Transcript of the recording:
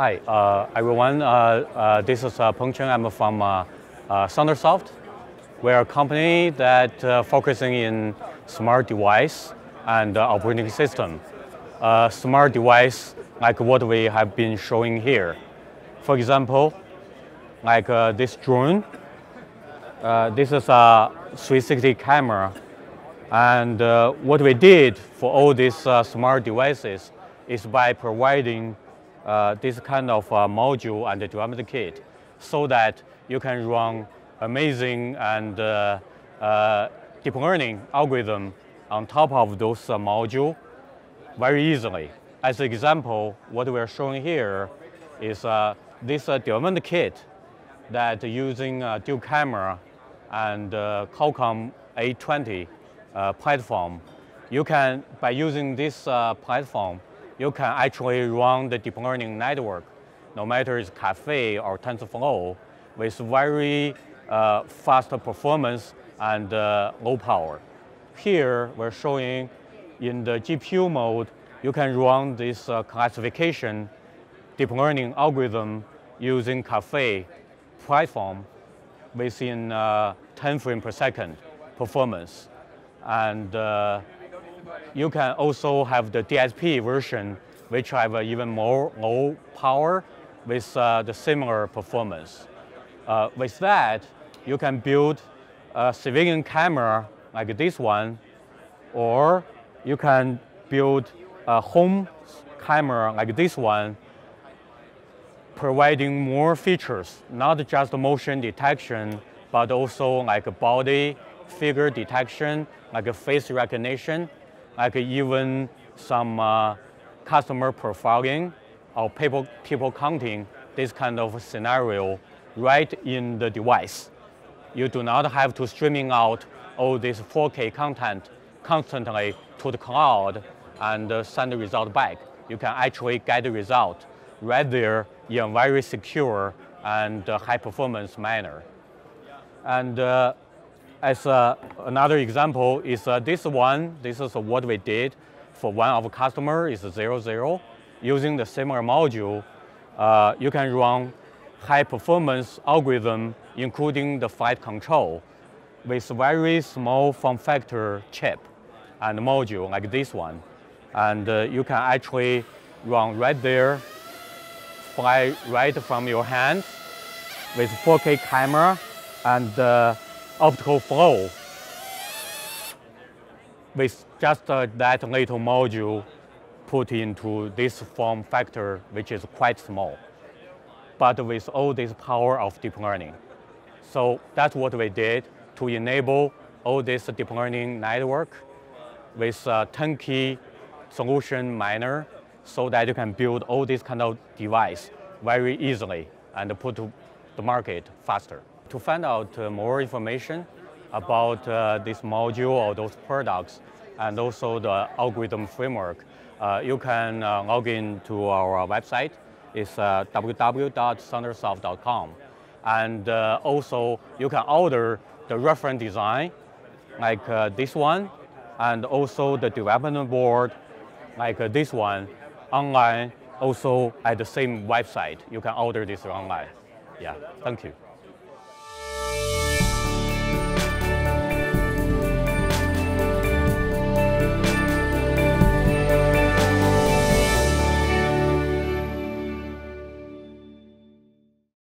Hi, uh, everyone. Uh, uh, this is uh, Pengcheng. I'm from uh, uh, Thundersoft. We're a company that uh, focusing in smart device and uh, operating system. Uh, smart device like what we have been showing here. For example, like uh, this drone. Uh, this is a 360 camera. And uh, what we did for all these uh, smart devices is by providing uh, this kind of uh, module and the development kit so that you can run amazing and uh, uh, deep learning algorithm on top of those uh, module very easily. As an example, what we are showing here is uh, this development kit that using dual camera and Qualcomm 820 platform. You can, by using this platform, you can actually run the deep learning network, no matter it's Caffe or TensorFlow, with very uh, fast performance and uh, low power. Here, we're showing in the GPU mode, you can run this uh, classification deep learning algorithm using Caffe platform within uh, 10 frames per second performance. And uh, you can also have the DSP version, which have even more low power with uh, the similar performance. Uh, with that, you can build a civilian camera like this one, or you can build a home camera like this one, providing more features, not just motion detection, but also like body figure detection, like face recognition, like even some uh, customer profiling or people, people counting, this kind of scenario right in the device. You do not have to streaming out all this 4K content constantly to the cloud and uh, send the result back. You can actually get the result right there in a very secure and uh, high performance manner. And uh, as uh, another example is uh, this one, this is what we did for one of customer is zero zero. Using the similar module, uh, you can run high performance algorithm, including the flight control with very small form factor chip and module like this one. And uh, you can actually run right there, fly right from your hand with 4K camera and uh, optical flow with just uh, that little module put into this form factor, which is quite small, but with all this power of deep learning. So that's what we did to enable all this deep learning network with a turnkey solution miner so that you can build all these kind of device very easily and put to the market faster. To find out uh, more information about uh, this module or those products and also the algorithm framework, uh, you can log in to our website. It's www.thundersoft.com. And also, you can order the reference design like this one and also the development board like this one online also at the same website. You can order this online. Yeah, thank you.